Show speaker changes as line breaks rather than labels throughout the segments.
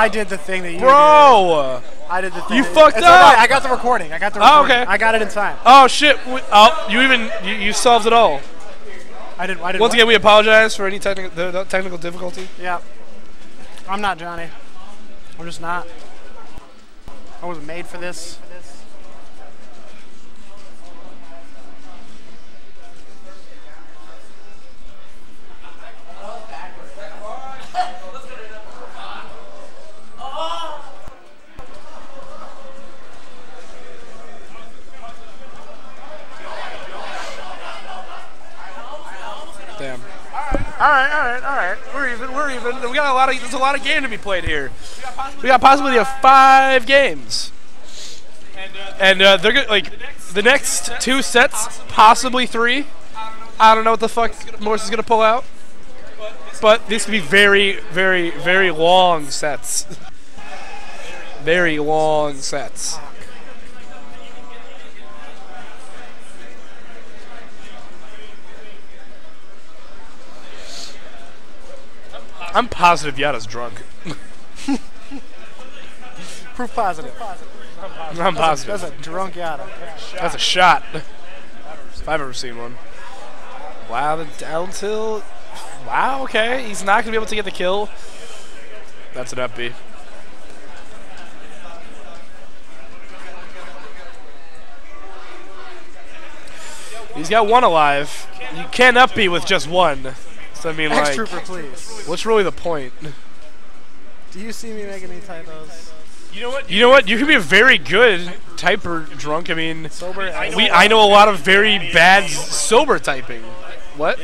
I did the thing that you
Bro!
did. I did the thing.
You fucked
it's all right,
up.
I got the recording. I got the
Oh,
recording.
okay.
I got it in time.
Oh shit! We- Oh, you even you, you solved it all.
I did. I did.
Once
what?
again, we apologize for any technical the- technical difficulty.
Yeah. I'm not Johnny. I'm just not. I wasn't made for this.
All right, all right, all right. We're even. We're even. We got a lot of. There's a lot of game to be played here. We got possibility of five games. And uh, they're gonna like the next two sets, possibly three. I don't know what the fuck Morse is gonna pull out, but these could be very, very, very long sets. Very long sets. I'm positive Yada's drunk.
Proof positive.
I'm positive.
That's a drunk Yada.
That's a shot. If I've ever seen one. Wow, the down tilt. Wow, okay. He's not going to be able to get the kill. That's an FB. He's got one alive. You can't up B with just one. So, I mean,
X
like,
Trooper, please.
what's really the point?
Do you see me making any typos?
You know what? You know what? You can be a very good typer drunk. I mean,
Sober. as-
we I know a lot of very bad sober typing. What?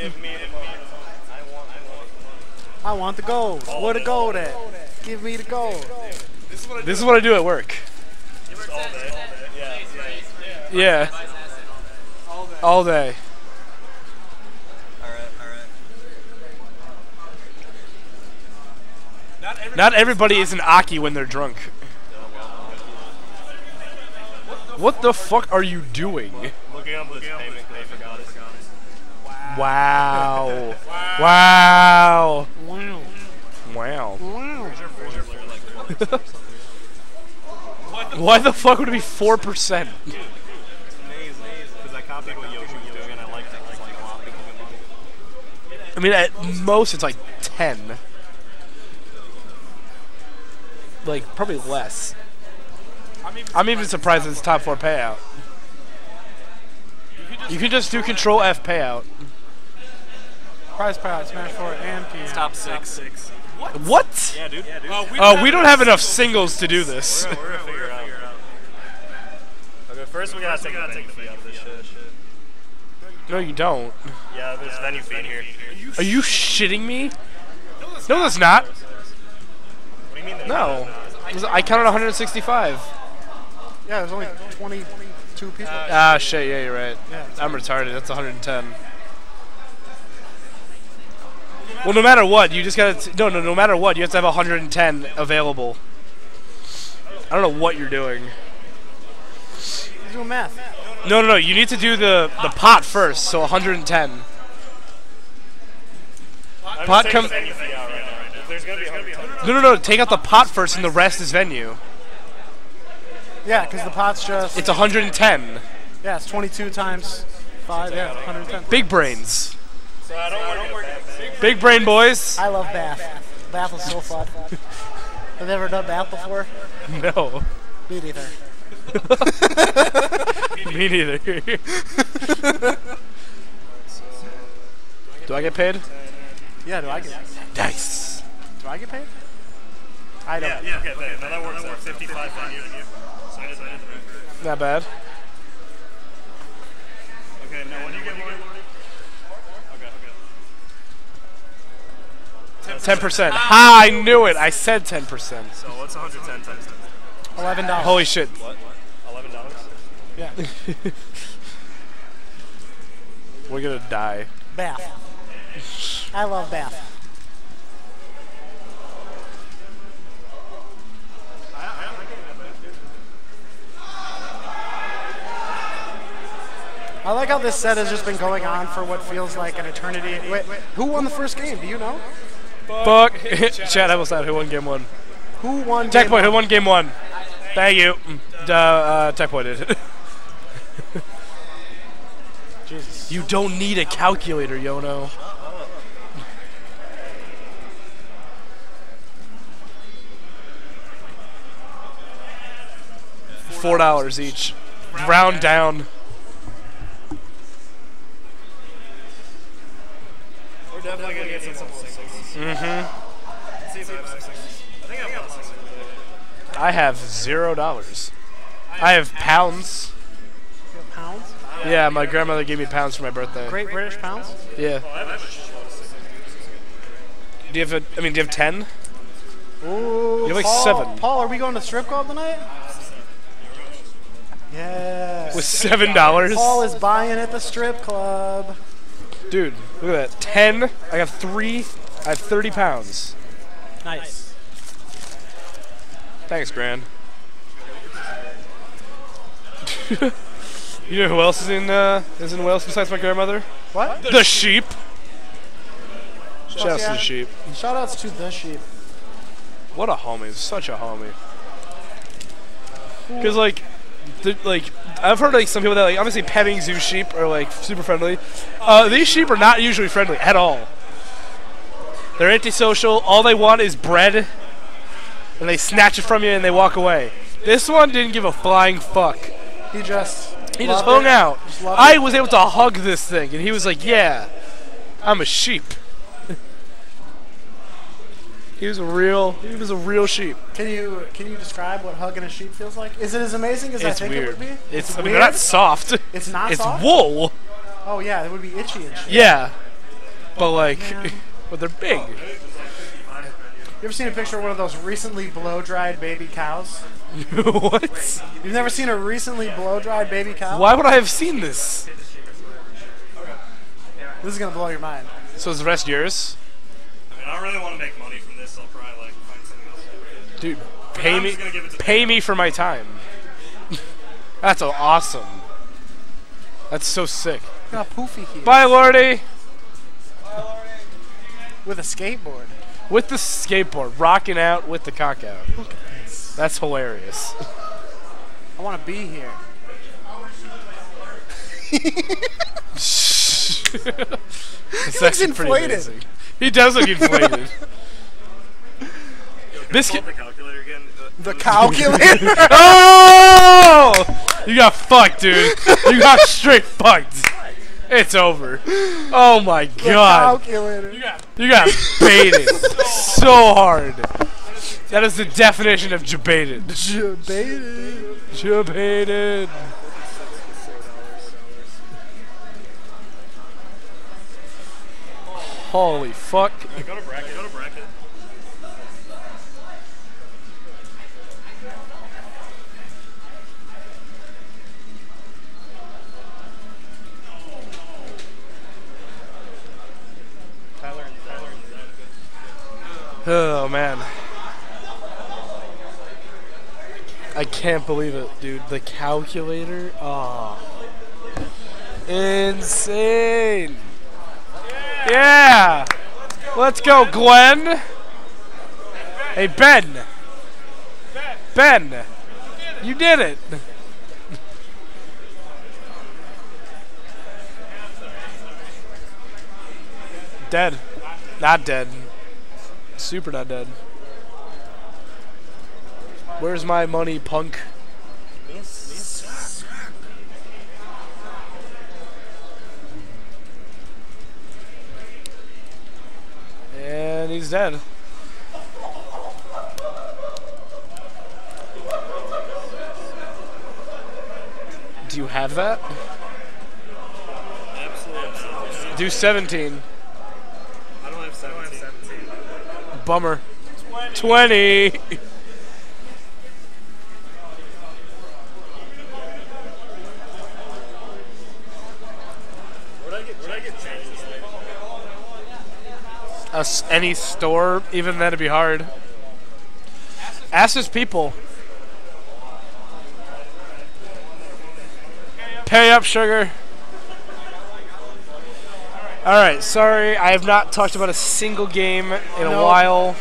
I want the gold. Where the gold at? Give me the gold.
This is what I do at work. All day. Yeah. All day. All day. Not everybody is an Aki when they're drunk. What the fuck are you doing?
Looking up this payment, they forgot it.
Wow. Wow.
Wow.
Wow.
Wow.
Why the fuck would it be 4%?
It's amazing. Because I copied what Yoshi was doing and I liked it. Like, a lot of people get money.
I mean, at most it's like 10. Like, probably less. I'm even surprised it's top four payout. You can just do control F payout.
Prize payout, Smash 4, and P.
Top six. six.
What?
Yeah, dude. Yeah, dude.
Oh, we don't have enough singles to do this.
We're gonna figure it out. Okay, first we gotta take a venue fee out of this shit.
No, you don't.
Yeah, there's venue fee in here.
Are you shitting me? No, that's not.
What do you mean?
No. was- I counted 165.
Yeah, there's only 22 people.
Ah, shit, yeah, you're right.
Yeah.
I'm retarded. That's 110. Well, no matter what, you just gotta. T- no, no, no matter what, you have to have 110 available. I don't know what you're doing.
He's doing math.
No, no, no. You need to do the the pot first. So 110. Pot
just
No, no, no. Take out the pot first, and the rest is venue.
Yeah, because the pot's just.
It's 110.
Yeah, it's 22 times 5. Yeah, 110.
Big brains.
So I don't, I don't work
Big brain boys.
I love Bath. Bath is so fun. Have you ever done Bath before?
No.
Me neither.
Me neither. Do I get paid?
Yeah, do I get
Nice.
Do I get paid? I don't.
Yeah, yeah, okay, then. Now that works out. 55 venue. So I just added the
Not bad.
Okay, now when do you get more? Okay, okay.
10%. Ah. Ha! I knew it. I said 10%.
So what's 110 times 10?
Eleven dollars.
Holy shit.
What? $11?
Yeah.
We're gonna die.
Bath. I love Bath. I like how this set has just been going on for what feels like an eternity. Wait, who won the first game? Do you know?
Fuck. Chad almost out. Who won game one?
Who won?
Tech point. Who won game one? Thank you. Mm, Uh, uh, Tech point did.
Jesus.
you don't need a calculator, Yono. Four dollars each. Round down.
We're definitely gonna get some sixes. Mm-hmm. I have sixes. I think I have one sixes.
I have zero dollars. I have pounds.
Pounds?
Yeah, my grandmother gave me pounds for my birthday.
Great British pounds?
Yeah.
I have a shitload of sixes.
Do you have a? I mean, do you have ten?
Ooh,
You have like
Paul,
seven.
Paul, are we going to strip club tonight? Yes.
With seven dollars?
Paul is buying at the strip club.
Dude, look at that. Ten. I have three. I have thirty pounds.
Nice.
Thanks, Gran. you know who else is in uh, is in Wales besides my grandmother?
What?
The sheep. Shout out to the sheep.
Shout outs to the sheep.
What a homie! Such a homie. Because like, the, like I've heard like some people that like obviously petting zoo sheep are like super friendly. Uh, these sheep are not usually friendly at all. They're antisocial. All they want is bread, and they snatch it from you and they walk away. This one didn't give a flying fuck.
He just.
He just hung
it.
out.
Just
I
it.
was able to hug this thing, and he was like, "Yeah, I'm a sheep." He was a real. He was a real sheep.
Can you can you describe what hugging a sheep feels like? Is it as amazing as I
It's
think
weird.
it would be?
It's, I mean,
weird.
they're not soft.
It's not
It's
soft?
wool.
Oh yeah, it would be itchy and shit.
Yeah, but like,
man.
but they're big.
You ever seen a picture of one of those recently blow dried baby cows?
what?
You've never seen a recently blow dried baby cow?
Why would I have seen this?
This is gonna blow your mind.
So is the rest yours,
I mean, I don't really want to make money from this. I'll probably like find something else. to do.
Dude? Pay me.
just gonna give it to
Pay me for my time. That's awesome. That's so sick.
Poofy he is.
Bye, Lordy.
With a skateboard.
With the skateboard, rocking out with the cock out.
Look at this.
That's hilarious.
I want to be here.
It's
looks inflated.
He does look inflated. this kid.
Up the calculator again.
The calculator.
Oh! You got fucked, dude. You got straight fucked. It's over. Oh my god.
calculator.
You got baited so hard. That is the definition of jebaited.
Debated.
Jebaited. Holy fuck.
go to bracket. Go to bracket.
Oh man. I can't believe it, dude. The calculator. Oh. Insane. Yeah. Let's go, Glenn. Hey, Ben. Ben. You did it. Dead. Not dead. Super not dead. Where's my money, punk? And he's dead. Do you have that?
Absolutely.
Do 17.
I don't have 17.
Bummer. 20.
Where'd I get, where'd I get this thing?
Us, any store, even that'd be hard. Ask his people. Pay up, sugar. All right, sorry, I have not talked about a single game in a while.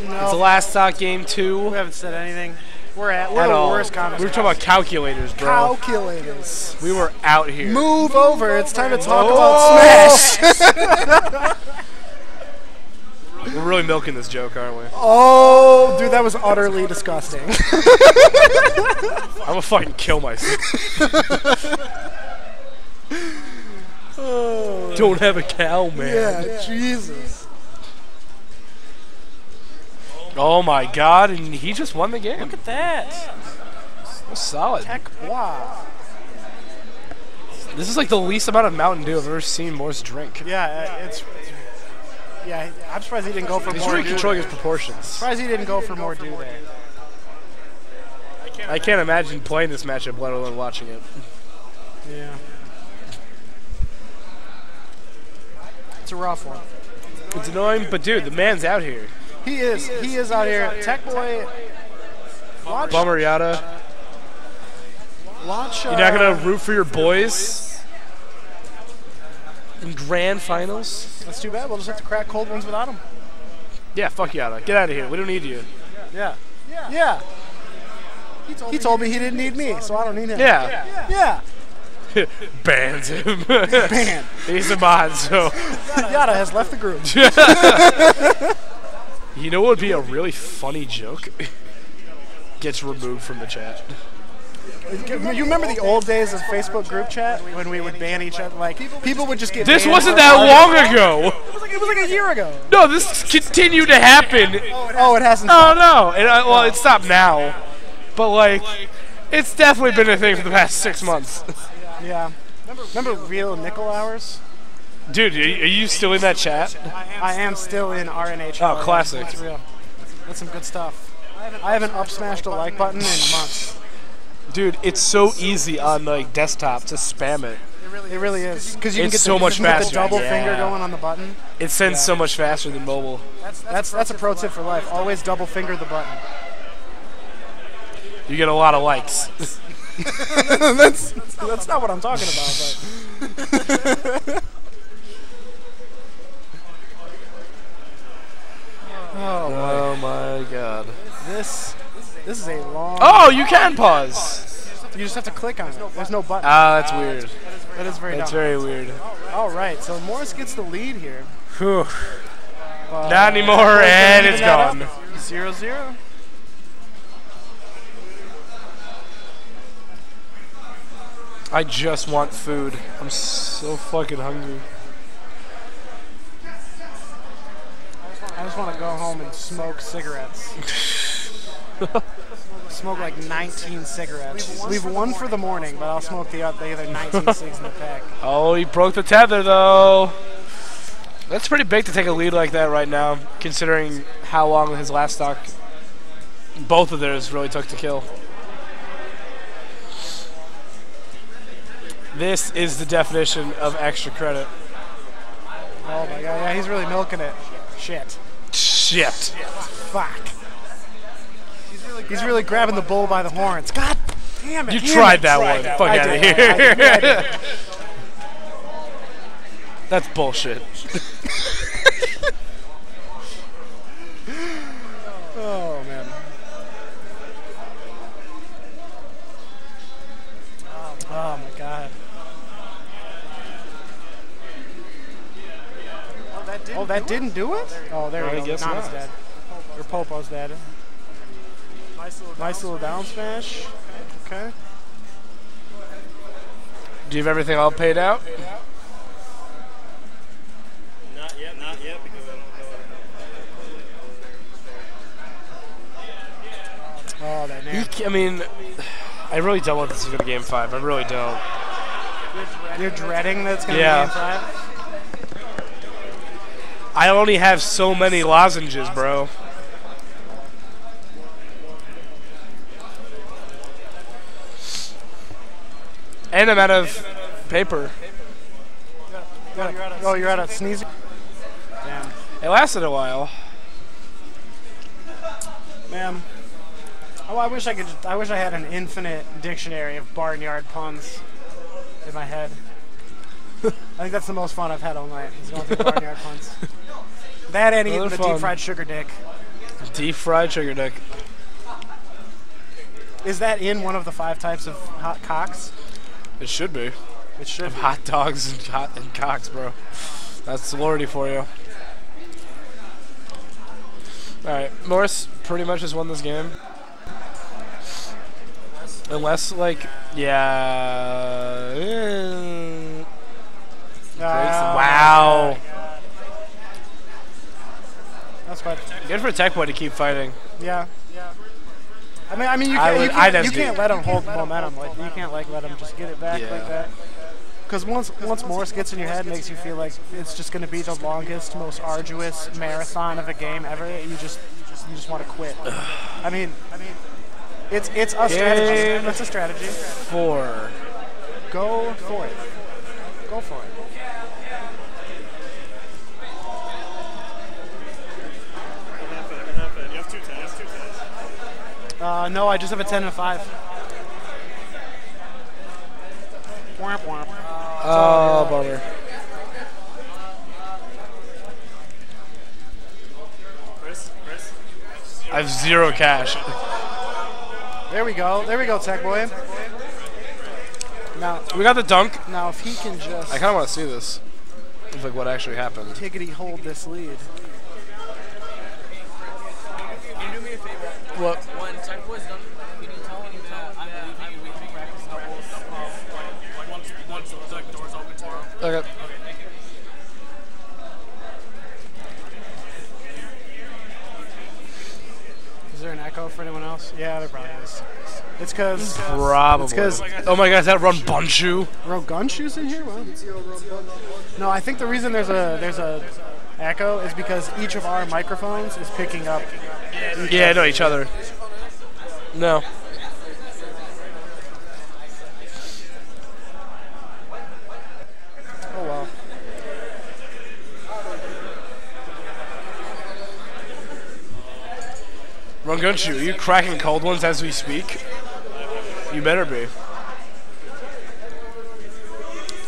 It's the last stock game too.
We haven't said anything. We're at we're
At
the
all.
worst comments.
We were talking about calculators, bro.
calculators.
we were out here.
Move over. It's time to talk
Oh.
about Smash.
We're really milking this joke, aren't we?
oh, dude, that was utterly disgusting.
I'm gonna fucking kill myself. Don't have a cow, man.
yeah, Jesus.
Oh my god, and he just won the game.
Look at that.
That's solid.
Heck, wow.
This is like the least amount of Mountain Dew I've ever seen Morse drink.
Yeah, uh, it's. Yeah, I'm surprised he didn't go for
He's
more.
really
dew.
controlling his proportions.
Surprised he didn't go for more dew there.
I can't imagine playing this matchup, let alone watching it.
Yeah. It's a rough one.
It's annoying, but dude, the man's out here.
He is. He is out here. Techboi. Watch.
Bummer Yada.
Watch. Uh,
You're not gonna root for your boys in grand finals?
That's too bad. We'll just have to crack cold ones without him.
Yeah, fuck Yada. Get out of here. We don't need you.
Yeah. Yeah. yeah. He told, me he didn't need me, so I don't need him.
Yeah.
Yeah.
Bans him.
Man,
He's a mod, so.
Yada has left the group.
You know what would be a really funny joke? Gets removed from the chat.
You remember the old days of Facebook group chat when we would ban each other? Like people would just get.
This wasn't that
life.
long ago.
It was like it was like a year ago.
No, this continued to happen.
Oh, it hasn't.
Oh no! And I, uh, well, it stopped now, but like, it's definitely been a thing for the past six months.
Yeah. Remember real nickel hours?
Dude, are you, are you still in that chat?
I am still in RNH.
Oh, classic.
That's real. That's some good stuff. I haven't up smashed a like button in months.
Dude, it's so easy on like desktop to spam it.
It really is because you can
It's
get
so
the,
much
can the double
Yeah.
finger going on the button.
It sends so much faster than mobile.
That's that's a pro tip for life. Always double finger the button.
You get a lot of likes.
that's that's not what I'm talking about. Oh,
Oh my god.
this this is a long.
Oh, you can pause.
You just have to click on it. There's no button.
Ah, that's weird.
that is very
That's
dumb.
very weird.
All right, so Morris gets the lead here.
Whew.
But,
Not anymore, and it's
up.
gone.
Zero zero.
I just want food. I'm so fucking hungry.
I just want to go home and smoke cigarettes. smoke like 19 cigarettes. Leave one for the morning, but I'll smoke the other, the other 19 cigs in the pack.
Oh, he broke the tether though. That's pretty big to take a lead like that right now, considering how long his last stock, both of theirs really took to kill. This is the definition of extra credit.
Oh my god, yeah, he's really milking it. Shit.
Shit.
Fuck. He's really grabbing the bull by the horns. God damn it.
You
damn
tried
it.
that one. Fuck
I
out of
did. I did. I
here.
did.
That's bullshit.
Oh man. Oh my god. Oh, that didn't do it? Oh, there
I
we go.
guess
Nana's
not.
dead. Or Popo's dead. Nice little down smash. Okay.
Do you have everything all paid out?
Not yet, not yet, because I don't know.
Oh, that
You
man.
ca- I mean, I really don't want this to go to game five. I really don't.
You're dreading that it's going to
Yeah.
be game five?
I only have so many lozenges, bro. And I'm out of paper.
Oh, you're out of sneezing? Damn.
It lasted a while.
Man. Oh, I wish I could. I wish I had an infinite dictionary of barnyard puns in my head. I think that's the most fun I've had all night. Is going through barnyard puns. That eating
Those
the
fun.
deep fried sugar dick.
Deep fried sugar dick.
Is that in one of the five types of hot cocks?
It should be.
It should. be.
Hot dogs and hot and cocks, bro. That's Lordy for you. All right, Morris pretty much has won this game. Unless, like, yeah.
Ah,
wow.
That's quite.
Good for Techboi to keep fighting.
Yeah. Yeah. I mean, I mean, you can't,
would-
you can't, you can't let him hold momentum. Like you can't like let him just get it back
Yeah.
like that. Because once once Morris gets in your head, makes you feel like it's just going to be the longest, most arduous marathon of a game ever. You just you just want to quit. I mean, I mean, it's it's a strategy. It's a strategy.
Four.
Go for it. Go for it.
Enough of it, enough of it. You have two ten. You have two tens.
Uh, no, I just have a ten and a five. Womp womp.
Oh, bummer.
Chris, Chris.
I have zero cash.
There we go. There we go, Techboi. Now,
We got the dunk.
now if he can just
I kind of want to see this. Of, like what actually happened.
tiggity hold this lead.
Can you do me a favor?
What?
When Boy's done, can you tell him that I'm leaving and we can practice doubles um, once, once the like, doors open tomorrow?
Okay.
Is there an echo for anyone else? Yeah, there probably is. It's because
Probably.
It's 'cause-
oh my god, is that run Bunshu?
Rogue gun shoes in here. Well, no, I think the reason there's a there's a echo is because each of our microphones is picking up.
Yeah, I know each other. No.
Oh well.
Run Gunshu, are you cracking cold ones as we speak? You better be.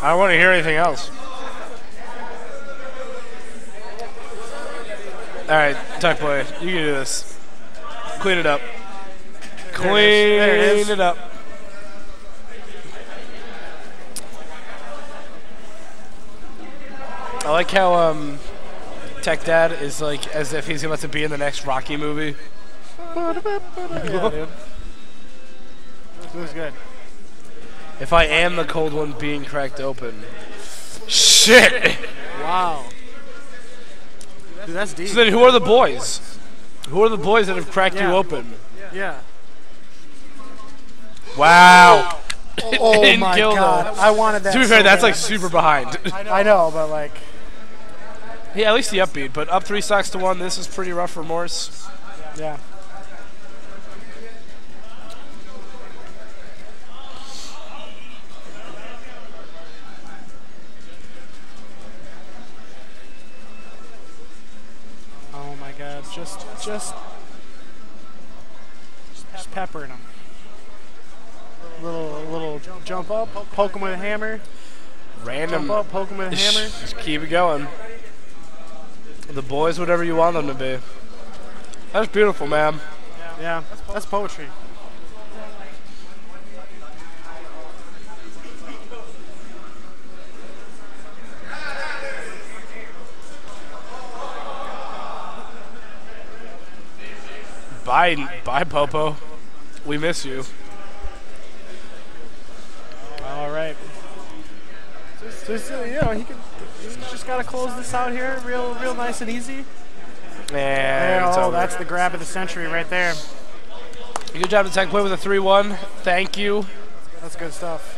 I don't want to hear anything else. Alright, Techboi, you can do this. Clean it up. Clean
There it is.
it up. I like how um, Tech Dad is like as if he's about to be in the next Rocky movie.
Yeah, dude. It was good.
If I am the cold one being cracked open. Shit!
Wow. Dude, that's deep.
So then who are the boys? Who are the boys that have cracked you
Yeah.
open?
Yeah.
Wow.
Oh my god.
them.
I wanted that.
To be
so
fair, that's
bad.
like super behind.
I know, but like,
yeah, at least the upbeat, but up three stocks to one. This is pretty rough for Morse.
yeah. Oh my god, just, just, just peppering him. Little, little jump up, poke him with a hammer.
Random.
Jump up, poke him with a hammer.
Just keep it going. The boys, whatever you want them to be. That's beautiful, man.
Yeah, that's poetry.
Bye, bye, Popo. We miss you.
All right. So, so, uh, you know, he can. He's just got to close this out here, real, real nice and easy.
It's
oh,
over.
that's the grab of the century right there.
Good job to Tech with a 3-1. Thank you.
That's good stuff.